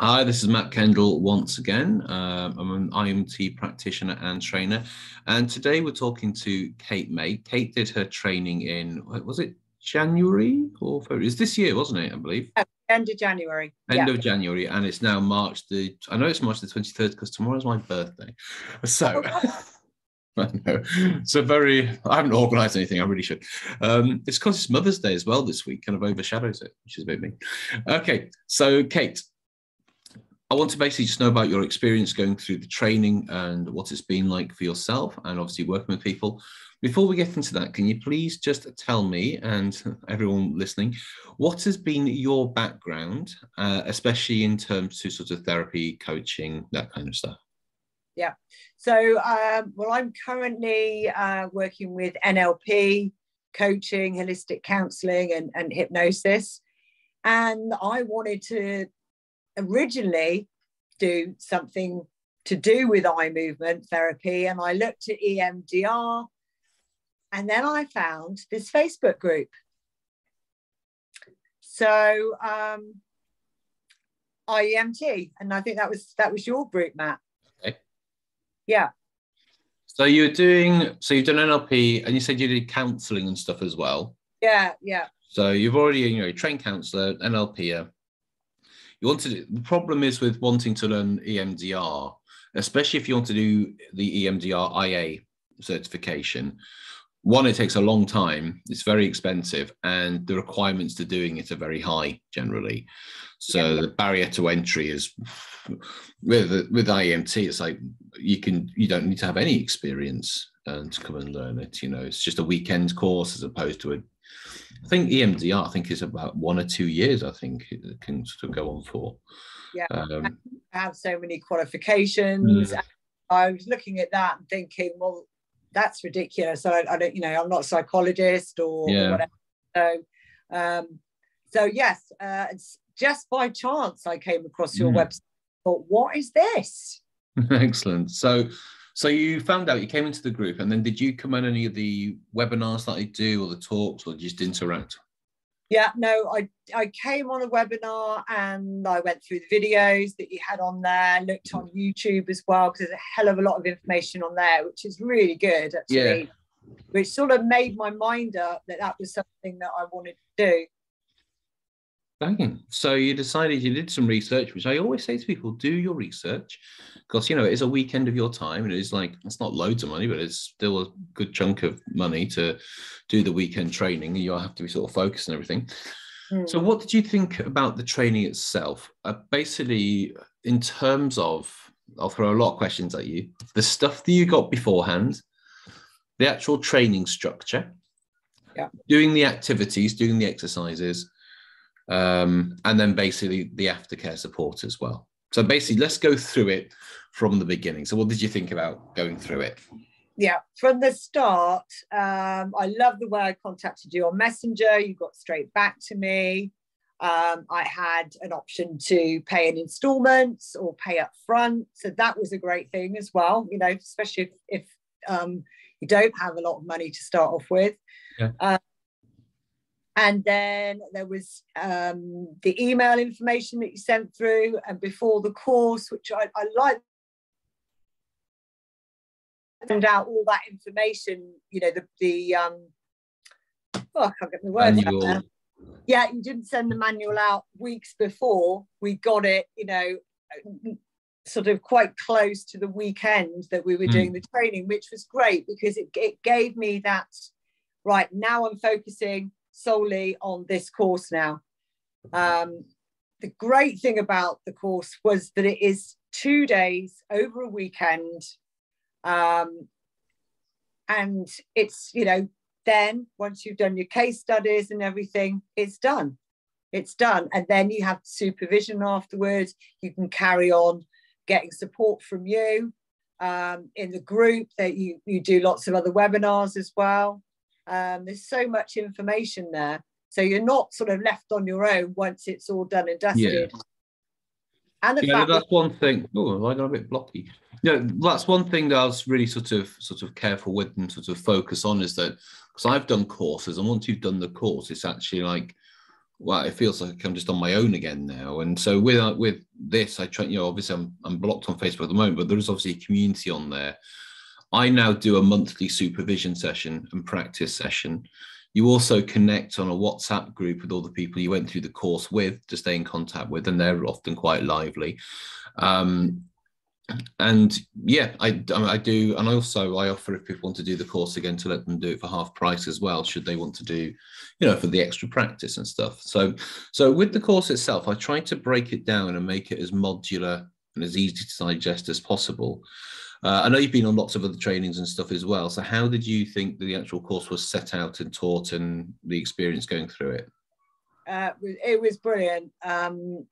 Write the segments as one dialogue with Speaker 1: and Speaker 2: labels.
Speaker 1: Hi, this is Matt Kendall once again. Um, I'm an IEMT practitioner and trainer, and today we're talking to Kate May. Kate did her training in was it January or February? It's this year, wasn't it? I believe.
Speaker 2: End of January.
Speaker 1: End yeah. of January, and it's now March the. I know it's March the 23rd because tomorrow's my birthday. So. Oh, I know. So very. I haven't organised anything. I really should. Um, it's because it's Mother's Day as well this week, kind of overshadows it, which is a bit me. Okay, so Kate, I want to basically just know about your experience going through the training and what it's been like for yourself, and obviously working with people. Before we get into that, can you please just tell me and everyone listening what has been your background, uh, especially in terms to sort of therapy, coaching, that kind of stuff?
Speaker 2: Yeah. So, um, well, I'm currently uh, working with NLP, coaching, holistic counseling, and, and hypnosis. And I wanted to originally do something to do with eye movement therapy. And I looked at EMDR. And then I found this Facebook group. So, um, IEMT, and I think that was that was your group, Matt. Yeah.
Speaker 1: So you're doing, so you've done NLP and you said you did counseling and stuff as well.
Speaker 2: Yeah, yeah.
Speaker 1: So you've already, you know, trained counselor, NLP. You want to, the problem is with wanting to learn EMDR, especially if you want to do the EMDRIA certification. One, it takes a long time, it's very expensive, and the requirements to doing it are very high generally. So yeah. the barrier to entry is with with IEMT, it's like you can you don't need to have any experience and to come and learn it. You know, it's just a weekend course as opposed to a. I think EMDR I think is about one or two years. I think it can sort of go on for.
Speaker 2: Yeah, um, I have so many qualifications. Mm. I was looking at that and thinking, well, that's ridiculous. So I, I don't, you know, I'm not a psychologist or, yeah. whatever. So, um, so yes, uh, it's just by chance I came across your mm. website. But what is this?
Speaker 1: Excellent. So, so you found out you came into the group, and then did you come on any of the webinars that I do, or the talks, or just interact?
Speaker 2: Yeah, no, I I came on a webinar and I went through the videos that you had on there, looked on mm-hmm. YouTube as well, because there's a hell of a lot of information on there, which is really good actually. Yeah. Which sort of made my mind up that that was something that I wanted to do.
Speaker 1: Banging. So you decided you did some research, which I always say to people, do your research. Because you know, it is a weekend of your time and it's like it's not loads of money, but it's still a good chunk of money to do the weekend training. You'll have to be sort of focused and everything. Mm. So what did you think about the training itself? Uh, basically, in terms of I'll throw a lot of questions at you. The stuff that you got beforehand, the actual training structure,
Speaker 2: yeah.
Speaker 1: doing the activities, doing the exercises um, and then basically the aftercare support as well. So basically, let's go through it from the beginning. So, what did you think about going through it?
Speaker 2: Yeah, from the start, um, I love the way I contacted you on Messenger. You got straight back to me. Um, I had an option to pay in installments or pay up front. So that was a great thing as well, you know, especially if, if um, you don't have a lot of money to start off with. Yeah. Uh, and then there was um, the email information that you sent through, and before the course, which I, I like found out all that information. You know, the the um, oh, I can't get the word out Yeah, you didn't send the manual out weeks before. We got it, you know, sort of quite close to the weekend that we were mm. doing the training, which was great because it, it gave me that. Right now, I'm focusing solely on this course now. Um, the great thing about the course was that it is two days over a weekend. Um, and it's, you know, then once you've done your case studies and everything, it's done. It's done. And then you have supervision afterwards. You can carry on getting support from you um, in the group that you, you do lots of other webinars as well. Um, there's so much information there. So you're not sort of left on your own once it's all done and dusted. Yeah.
Speaker 1: And the yeah, that's that- one thing. Oh, I got a bit blocky. Yeah, that's one thing that I was really sort of sort of careful with and sort of focus on is that because I've done courses, and once you've done the course, it's actually like well, it feels like I'm just on my own again now. And so with uh, with this, I try, you know, obviously I'm I'm blocked on Facebook at the moment, but there is obviously a community on there. I now do a monthly supervision session and practice session. You also connect on a WhatsApp group with all the people you went through the course with to stay in contact with, and they're often quite lively. Um, and yeah, I, I do, and I also I offer if people want to do the course again to let them do it for half price as well, should they want to do, you know, for the extra practice and stuff. So, so with the course itself, I try to break it down and make it as modular and as easy to digest as possible. Uh, I know you've been on lots of other trainings and stuff as well. So, how did you think the actual course was set out and taught, and the experience going through it?
Speaker 2: Uh, it was brilliant. Um,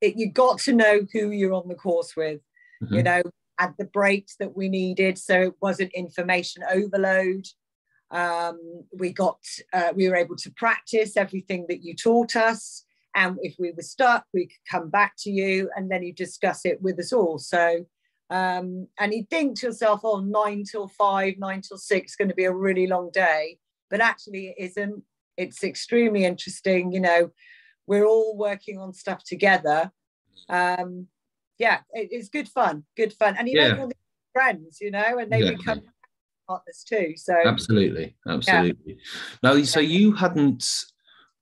Speaker 2: it, you got to know who you're on the course with mm-hmm. you know, had the breaks that we needed. So it wasn't information overload. Um, we got, uh, we were able to practice everything that you taught us. And if we were stuck, we could come back to you and then you discuss it with us all. So, um, and you think to yourself, oh, nine till five, nine till six, going to be a really long day. But actually, it isn't. It's extremely interesting. You know, we're all working on stuff together. Um, yeah, it, it's good fun, good fun, and you yeah. know, friends, you know, and they exactly. become partners too. So
Speaker 1: absolutely, absolutely. Yeah. Now, so you hadn't.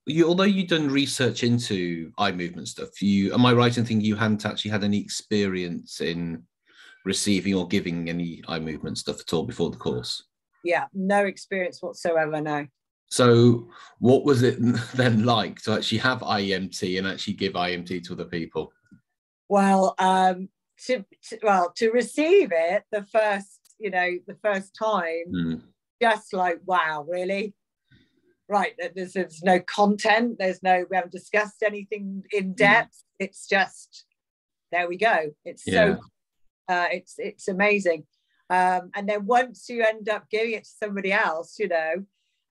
Speaker 1: You, although you'd done research into eye movement stuff, you am I right in thinking you hadn't actually had any experience in receiving or giving any eye movement stuff at all before the course?
Speaker 2: Yeah, no experience whatsoever. No.
Speaker 1: So, what was it then like to actually have IEMT and actually give IEMT to other people?
Speaker 2: Well, um, to, to, well to receive it the first, you know, the first time, mm. just like wow, really. Right, there's, there's no content. There's no. We haven't discussed anything in hmm. depth. Mm. It's just there we go. It's yeah. so. Uh, it's it's amazing. Um, and then once you end up giving it to somebody else, you know,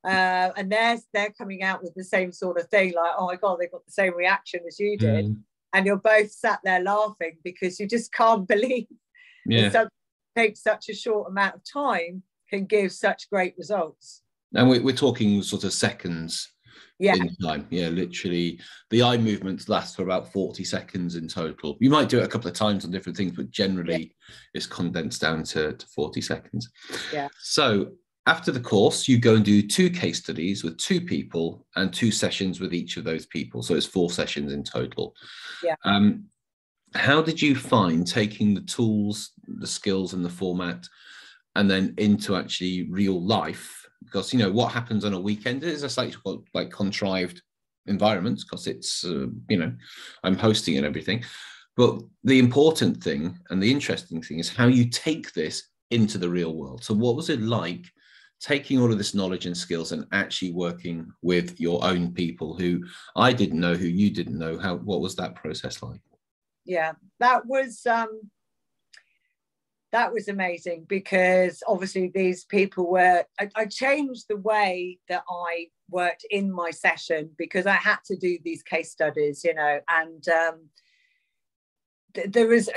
Speaker 2: uh, and they're they're coming out with the same sort of thing, like, oh my god, they got the same reaction as you did. Mm and you're both sat there laughing because you just can't believe yeah. that takes such a short amount of time can give such great results.
Speaker 1: And we're, we're talking sort of seconds
Speaker 2: yeah.
Speaker 1: in time. Yeah, literally. The eye movements last for about 40 seconds in total. You might do it a couple of times on different things, but generally yeah. it's condensed down to, to 40 seconds.
Speaker 2: Yeah.
Speaker 1: So after the course, you go and do two case studies with two people and two sessions with each of those people. So it's four sessions in total.
Speaker 2: Yeah.
Speaker 1: Um, how did you find taking the tools, the skills, and the format, and then into actually real life? Because you know what happens on a weekend is a slightly like contrived environment because it's uh, you know I'm hosting and everything. But the important thing and the interesting thing is how you take this into the real world. So what was it like taking all of this knowledge and skills and actually working with your own people who I didn't know, who you didn't know. How what was that process like?
Speaker 2: Yeah, that was um, that was amazing because obviously these people were. I, I changed the way that I worked in my session because I had to do these case studies, you know, and um, th- there was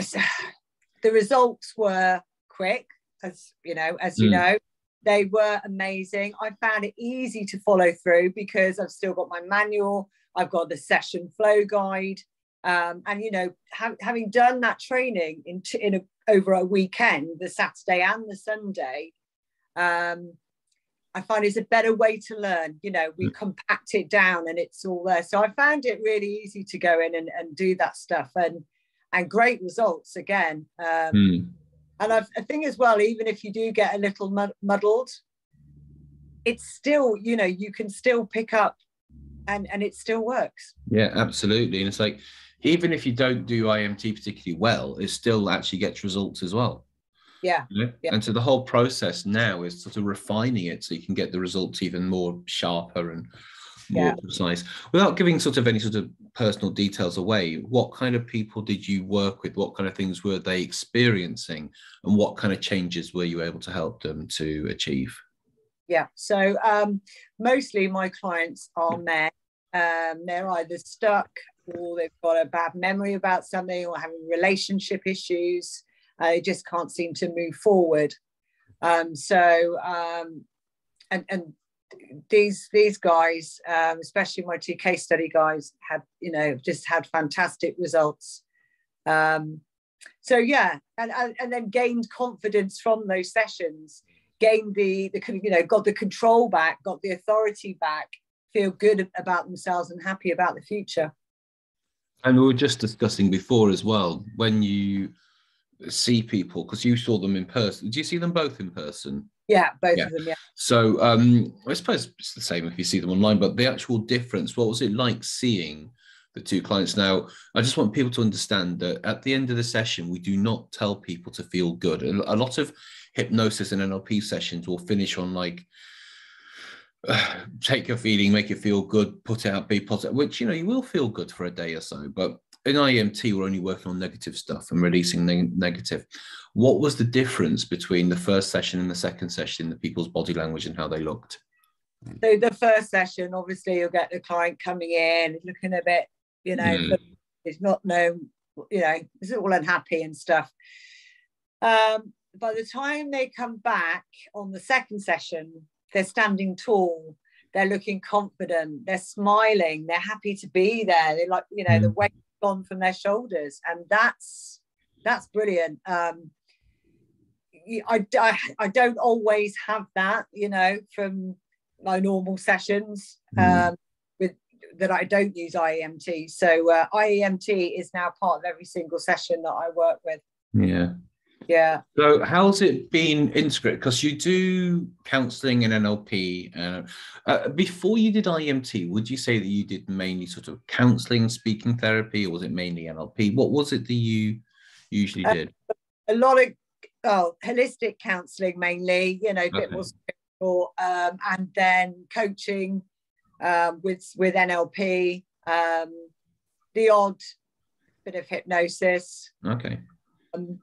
Speaker 2: the results were quick, as you know, as mm. you hmm. know they were amazing. I found it easy to follow through because I've still got my manual, I've got the session flow guide. Um, and you know, ha- having done that training in, t- in a, over a weekend, the Saturday and the Sunday, um, I find it's a better way to learn. You know, we mm. compact it down and it's all there. So I found it really easy to go in and, and do that stuff and and great results again. Um, mm. And I've, I think as well, even if you do get a little muddled, it's still, you know, you can still pick up and, and it still works.
Speaker 1: Yeah, absolutely. And it's like, even if you don't do IEMT particularly well, it still actually gets results as well.
Speaker 2: Yeah.
Speaker 1: yeah. And so the whole process now is sort of refining it so you can get the results even more sharper and more yeah. precise. Without giving sort of any sort of personal details away, what kind of people did you work with? What kind of things were they experiencing? And what kind of changes were you able to help them to achieve?
Speaker 2: Yeah, so um, mostly my clients are men. Um, they're either stuck or they've got a bad memory about something or having relationship issues. Uh, they just can't seem to move forward. Um, so, um, and, and these these guys, um, especially my two case study guys, had you know just had fantastic results. Um, so yeah, and, and and then gained confidence from those sessions, gained the the you know got the control back, got the authority back, feel good about themselves and happy about the future.
Speaker 1: And we were just discussing before as well when you see people because you saw them in person. Do you see them both in person?
Speaker 2: Yeah, both yeah. of them. Yeah.
Speaker 1: So um, I suppose it's the same if you see them online, but the actual difference. What was it like seeing the two clients? Now, I just want people to understand that at the end of the session, we do not tell people to feel good. A lot of hypnosis and NLP sessions will finish on like take your feeling, make it feel good, put out, be positive, which you know you will feel good for a day or so. But in IEMT, we're only working on negative stuff and releasing ne- negative. What was the difference between the first session and the second session, the people's body language and how they looked?
Speaker 2: So the first session, obviously, you'll get the client coming in, looking a bit, you know, mm. it's not known, you know, it's all unhappy and stuff. Um, by the time they come back on the second session, they're standing tall. They're looking confident. They're smiling. They're happy to be there. They're like you know mm. the weight gone from their shoulders and that's that's brilliant. Um I, I, I don't always have that you know from my normal sessions mm. um with that I don't use IEMT so uh, IEMT is now part of every single session that I work with.
Speaker 1: Yeah
Speaker 2: yeah.
Speaker 1: So how's it been integrated? Because you do counselling and NLP. Uh, uh, before you did IEMT, would you say that you did mainly sort of counselling, speaking therapy, or was it mainly NLP? What was it that you usually uh, did?
Speaker 2: a lot of oh, holistic counselling mainly. You know, a bit okay. more um, and then coaching um, with with NLP. Um, the odd bit of hypnosis.
Speaker 1: Okay.
Speaker 2: Um,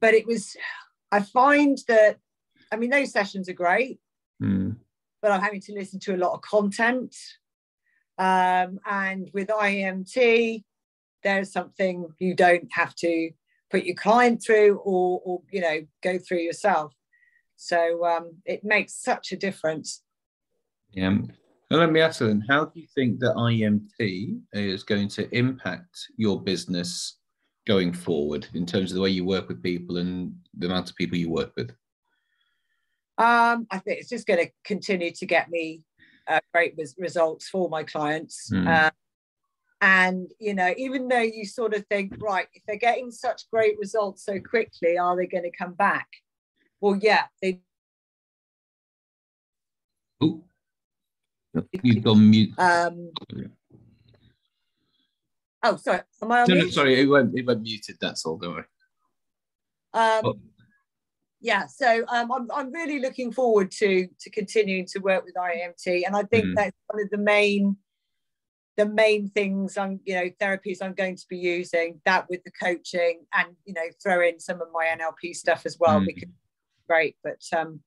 Speaker 2: but it was i find that i mean those sessions are great
Speaker 1: mm.
Speaker 2: but i'm having to listen to a lot of content. Um, and with IEMT there's something you don't have to put your client through or, or you know go through yourself. So um, it makes such a difference.
Speaker 1: Yeah. Now let me ask you then how do you think that IEMT is going to impact your business going forward in terms of the way you work with people and the amount of people you work with?
Speaker 2: Um, I think it's just going to continue to get me uh, great res- results for my clients. Mm. And you know, even though you sort of think, right, if they're getting such great results so quickly, are they going to come back? Well, yeah, they.
Speaker 1: Oh, you've gone mute.
Speaker 2: Um, Oh, sorry. Am I on
Speaker 1: no, no, sorry. It went, it went muted. That's all. Don't worry.
Speaker 2: Um, oh. Yeah. So um, I'm, I'm really looking forward to to continuing to work with IEMT, and I think mm. that's one of the main the main things I'm, you know, therapies I'm going to be using. That with the coaching, and you know, throw in some of my NLP stuff as well mm. because great. But um,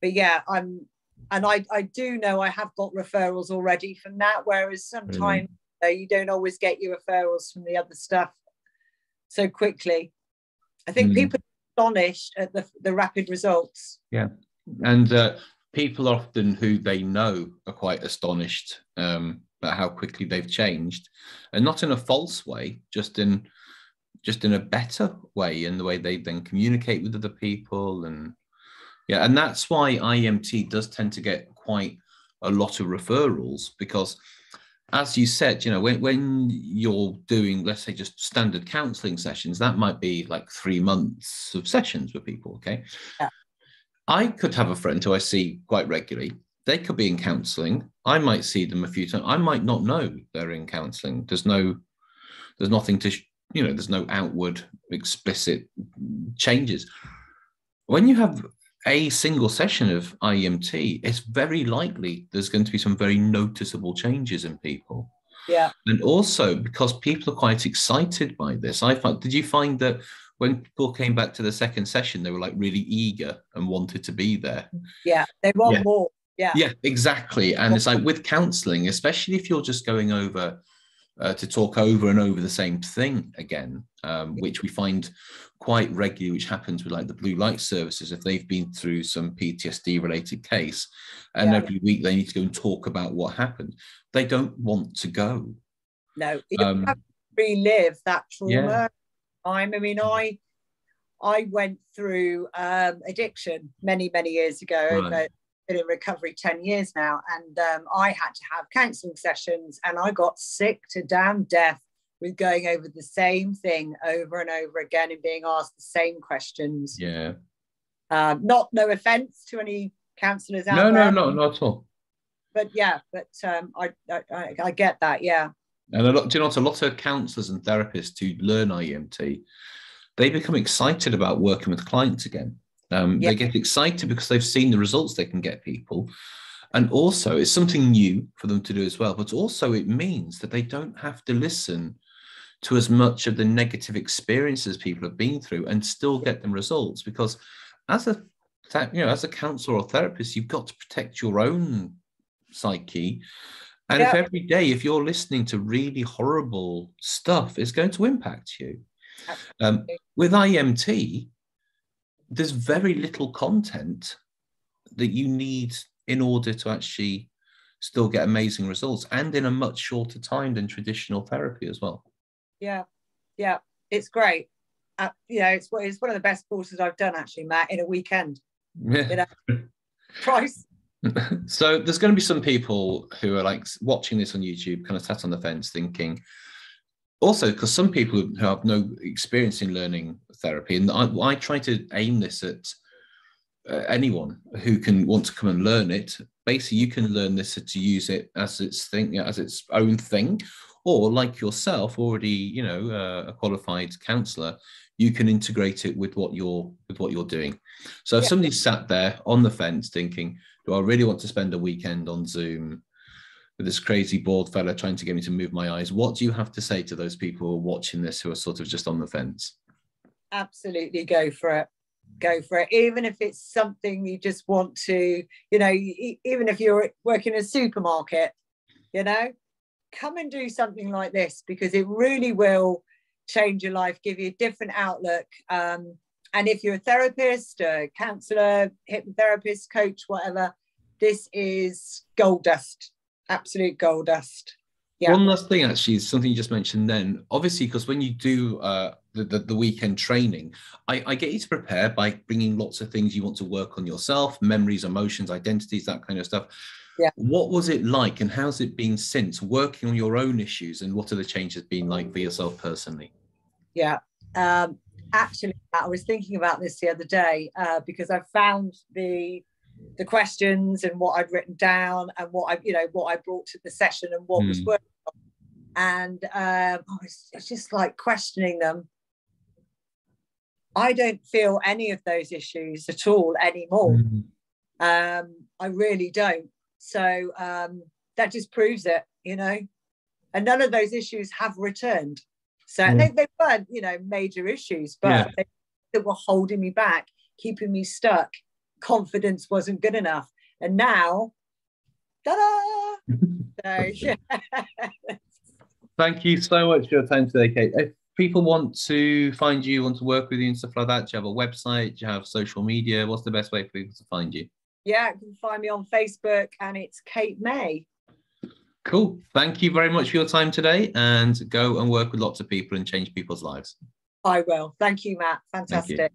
Speaker 2: but yeah, I'm and I I do know I have got referrals already from that. Whereas sometimes. Mm you don't always get your referrals from the other stuff so quickly. I think mm. people are astonished at the, the rapid results.
Speaker 1: Yeah. And uh, people often who they know are quite astonished um, at how quickly they've changed and not in a false way, just in just in a better way in the way they then communicate with other people and yeah and that's why IEMT does tend to get quite a lot of referrals because as you said, you know, when, when you're doing, let's say, just standard counseling sessions, that might be like three months of sessions with people. Okay.
Speaker 2: Yeah.
Speaker 1: I could have a friend who I see quite regularly. They could be in counseling. I might see them a few times. I might not know they're in counseling. There's no, there's nothing to, you know, there's no outward explicit changes. When you have a single session of IEMT, it's very likely there's going to be some very noticeable changes in people.
Speaker 2: Yeah.
Speaker 1: And also because people are quite excited by this, I find, did you find that when people came back to the second session, they were like really eager and wanted to be there?
Speaker 2: Yeah, they want yeah. more. Yeah.
Speaker 1: Yeah, exactly. And it's like with counseling, especially if you're just going over uh, to talk over and over the same thing again, um, which we find quite regularly, which happens with like the blue light services if they've been through some PTSD related case, and yeah. every week they need to go and talk about what happened. They don't want to go.
Speaker 2: No, you um, have to relive that trauma. Yeah. I mean, I I went through um, addiction many many years ago. Right been in recovery 10 years now and um, i had to have counseling sessions and i got sick to damn death with going over the same thing over and over again and being asked the same questions.
Speaker 1: Yeah.
Speaker 2: Uh, not no offense to any counselors out
Speaker 1: no
Speaker 2: there,
Speaker 1: no no not at all.
Speaker 2: But yeah but um, I, I i get that yeah.
Speaker 1: And a lot do you know what a lot of counselors and therapists who learn IEMT they become excited about working with clients again um, They get excited because they've seen the results they can get people. And also, it's something new for them to do as well. But also, it means that they don't have to listen to as much of the negative experiences people have been through and still get them results. Because as a you know, as a counselor or therapist, you've got to protect your own psyche. And yeah. if every day, if you're listening to really horrible stuff, it's going to impact you. Um, with IEMT, there's very little content that you need in order to actually still get amazing results and in a much shorter time than traditional therapy as well.
Speaker 2: Yeah, yeah, it's great. Uh, you know, it's, it's one of the best courses I've done actually, Matt, in a weekend. Yeah. You know, price.
Speaker 1: so there's going to be some people who are like watching this on YouTube, kind of sat on the fence thinking, also because some people who have no experience in learning therapy and i, I try to aim this at uh, anyone who can want to come and learn it. Basically you can learn this to use it as its thing as its own thing. Or like yourself already you know uh, a qualified counselor you can integrate it with what you're with what you're doing. So if yeah. somebody sat there on the fence thinking do i really want to spend a weekend on zoom with this crazy bald fella trying to get me to move my eyes. What do you have to say to those people who are watching this who are sort of just on the fence?
Speaker 2: Absolutely go for it. Go for it. Even if it's something you just want to, you know, even if you're working in a supermarket, you know, come and do something like this because it really will change your life, give you a different outlook. Um, and if you're a therapist, a counselor, hypnotherapist, coach, whatever, this is gold dust absolute gold dust.
Speaker 1: Yeah. One last thing, actually, is something you just mentioned. Then, obviously, because when you do uh, the, the, the weekend training, I, I get you to prepare by bringing lots of things you want to work on yourself, memories, emotions, identities, that kind of stuff.
Speaker 2: Yeah.
Speaker 1: What was it like, and how's it been since working on your own issues, and what are the changes been like for yourself personally?
Speaker 2: Yeah. Um, actually, I was thinking about this the other day uh, because I found the the questions and what I'd written down and what I, you know, what I brought to the session and what mm. was hmm. working on. And um, I was, I just like questioning them. I don't feel any of those issues at all anymore. Mm. Um, I really don't. So um, that just proves it, you know. And none of those issues have returned. So mm. they, they weren't, you know, major issues, but yeah. they, they were holding me back, keeping me stuck confidence wasn't good enough. And now, ta-da! so, yeah.
Speaker 1: Thank you so much for your time today, Kate. If people want to find you, want to work with you and stuff like that, do you have a website? Do you have social media? What's the best way for people to find you?
Speaker 2: Yeah, you can find me on Facebook and it's Kate May.
Speaker 1: Cool. Thank you very much for your time today and go and work with lots of people and change people's lives.
Speaker 2: I will. Thank you, Matt. Fantastic.